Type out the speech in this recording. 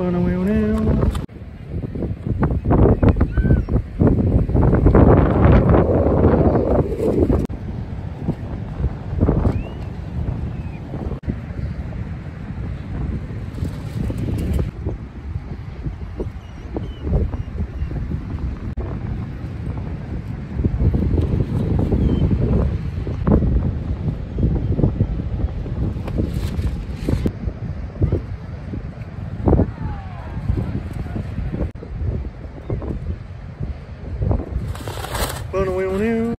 Ba-na-wow-now. Bono,